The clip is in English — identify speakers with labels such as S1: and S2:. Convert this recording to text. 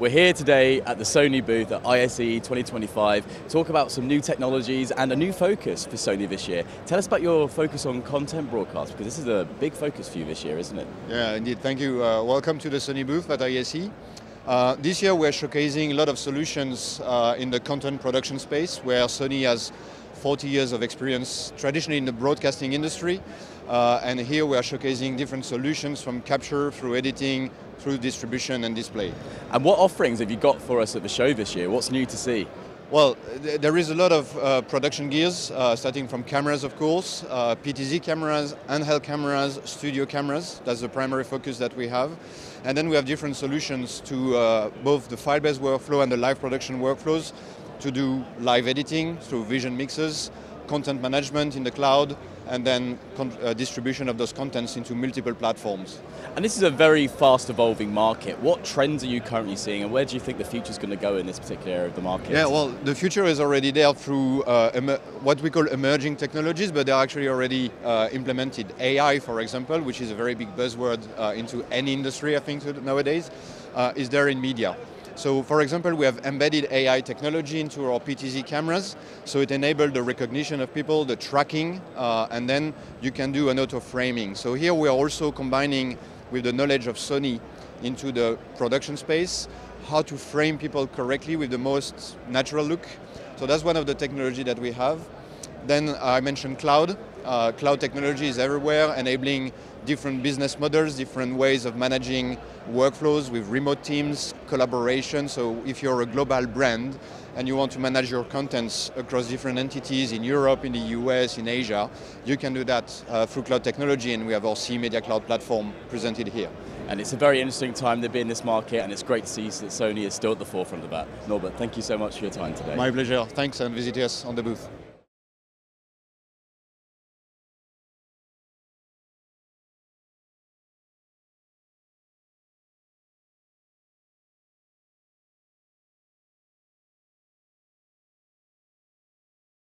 S1: We're here today at the Sony booth at ISE 2025 talk about some new technologies and a new focus for Sony this year. Tell us about your focus on content broadcast because this is a big focus for you this year, isn't it?
S2: Yeah, indeed. Thank you. Uh, welcome to the Sony booth at ISE. Uh, this year we're showcasing a lot of solutions uh, in the content production space where Sony has 40 years of experience traditionally in the broadcasting industry. Uh, and here we are showcasing different solutions from capture through editing, through distribution and display.
S1: And what offerings have you got for us at the show this year? What's new to see?
S2: Well, th there is a lot of uh, production gears, uh, starting from cameras, of course, uh, PTZ cameras, handheld cameras, studio cameras. That's the primary focus that we have. And then we have different solutions to uh, both the file-based workflow and the live production workflows to do live editing through vision mixes, content management in the cloud, and then uh, distribution of those contents into multiple platforms.
S1: And this is a very fast evolving market. What trends are you currently seeing and where do you think the future is going to go in this particular area of the market?
S2: Yeah, well, the future is already there through uh, what we call emerging technologies, but they're actually already uh, implemented. AI, for example, which is a very big buzzword uh, into any industry, I think, nowadays, uh, is there in media. So for example, we have embedded AI technology into our PTZ cameras, so it enabled the recognition of people, the tracking, uh, and then you can do an auto framing. So here we are also combining with the knowledge of Sony into the production space, how to frame people correctly with the most natural look. So that's one of the technology that we have. Then I mentioned cloud. Uh, cloud technology is everywhere, enabling different business models, different ways of managing workflows with remote teams, collaboration. So if you're a global brand and you want to manage your contents across different entities in Europe, in the US, in Asia, you can do that uh, through cloud technology and we have our Ci Media Cloud platform presented here.
S1: And it's a very interesting time to be in this market and it's great to see that Sony is still at the forefront of that. Norbert, thank you so much for your time today.
S2: My pleasure. Thanks and visit us on the booth.